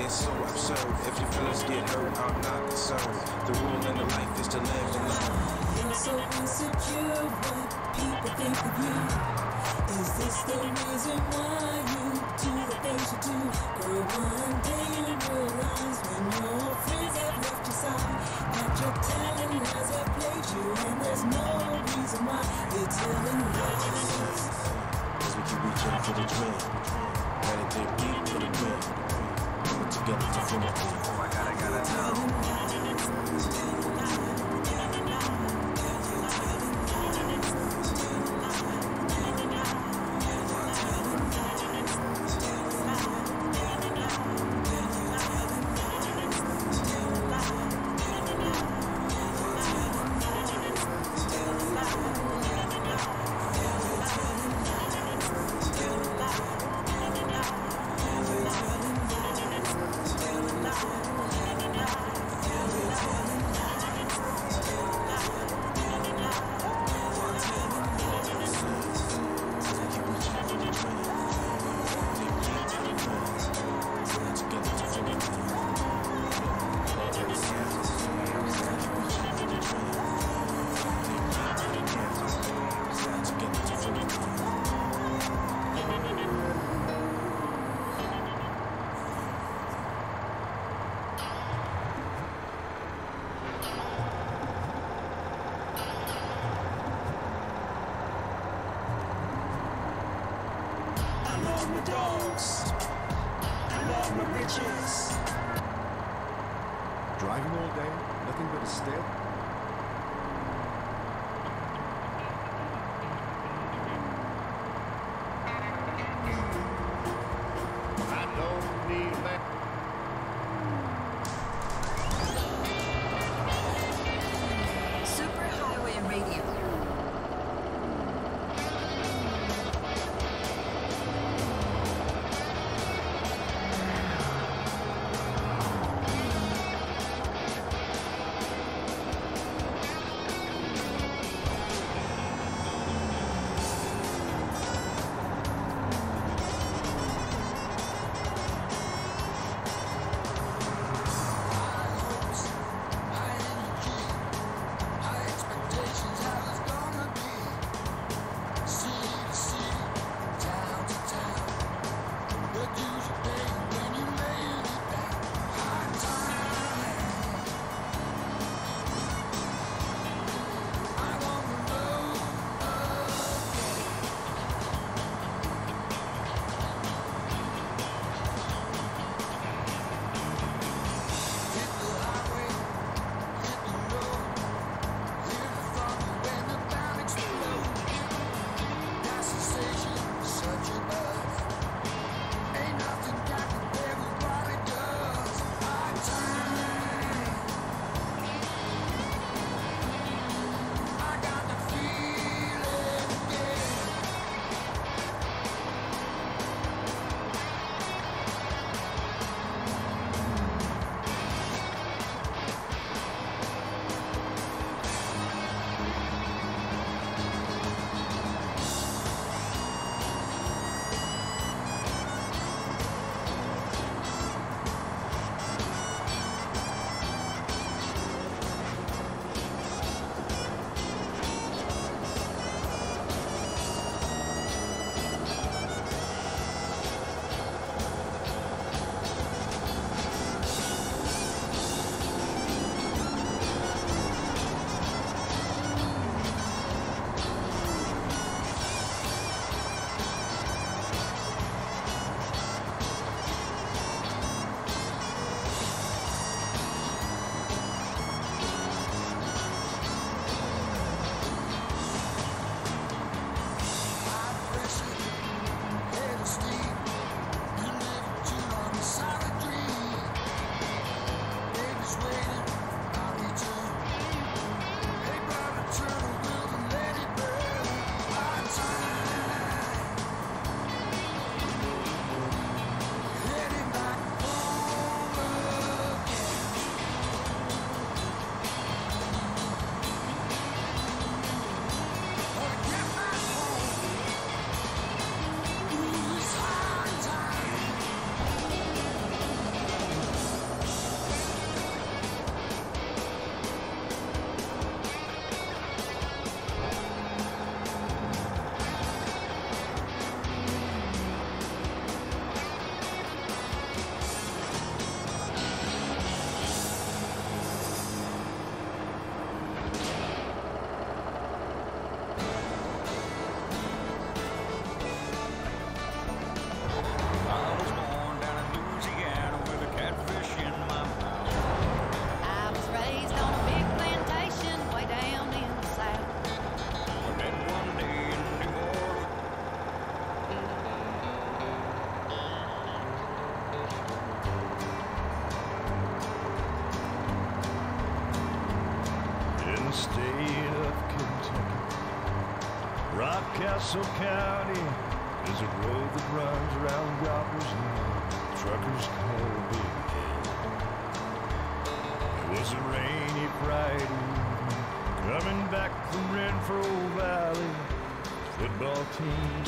is so absurd. If your feelings get hurt, I'm not concerned. The rule in the life is to live and learn. You're so insecure, what people think of you. Is this the reason why you do the things you do? Girl, one day you realize when your friends have left your side that your telling lies have played you, and there's no reason why you're telling lies. As we keep reaching for the dream. Gotta dig deep for the dream. Together to team. Oh, I gotta, know. see.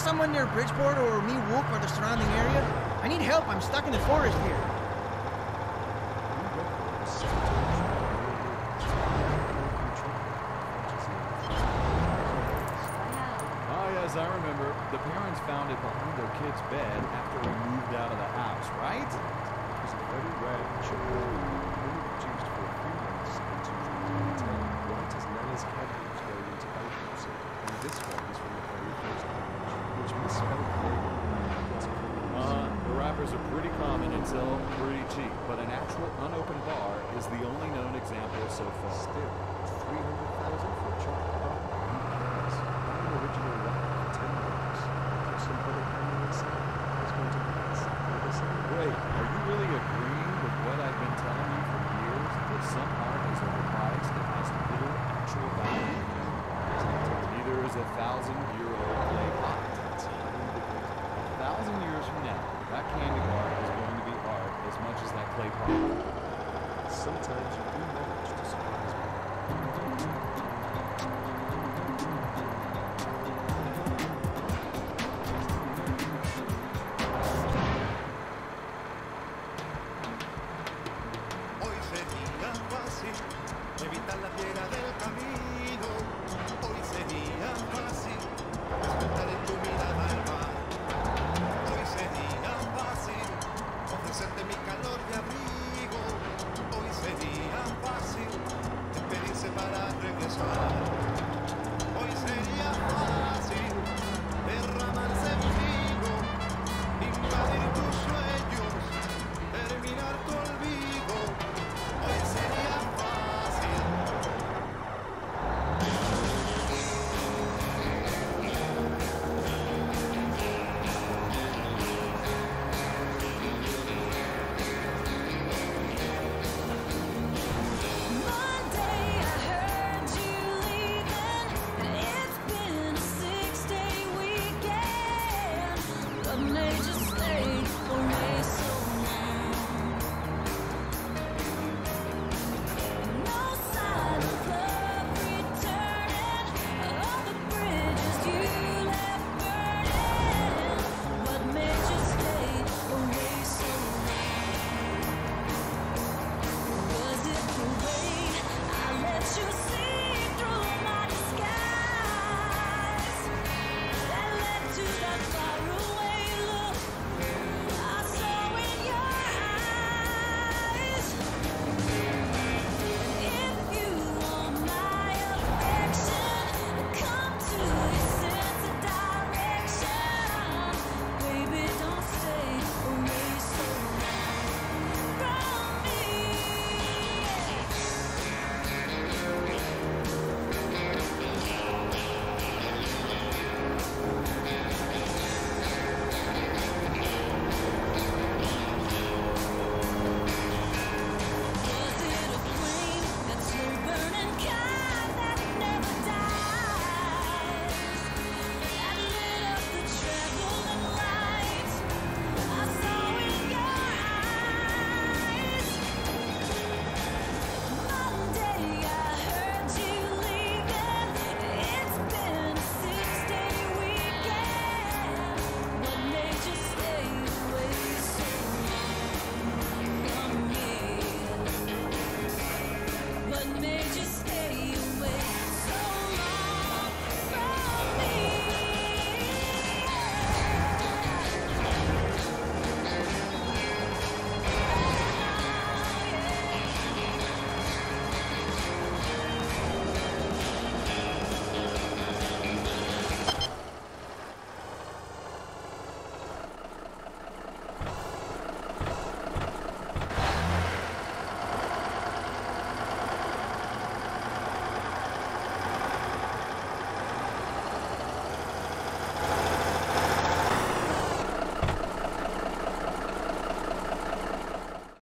someone near Bridgeport or me, Mi-Wuk or the surrounding area? I need help. I'm stuck in the forest here. Ah, as I remember, the parents found it behind their kid's bed after we moved out of the house, right? pretty cheap, but an actual unopened bar is the only known example so far. Still, 300000 for a chocolate bar. la piedra del camino. Hoy sería fácil despertar en tu mirada al mar. Hoy sería fácil ofrecerte mi calor de abrigo. Hoy sería fácil despedirse para regresar.